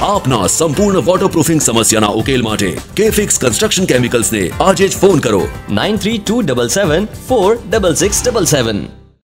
આપના સંપૂર્ણ વોટરપ્રૂફિંગ સમસ્યાના ઉકેલ માટે કેફિક્સ કન્સ્ટ્રક્શન કેમિકલ્સને આજે જ ફોન કરો nine three two double seven four double six double seven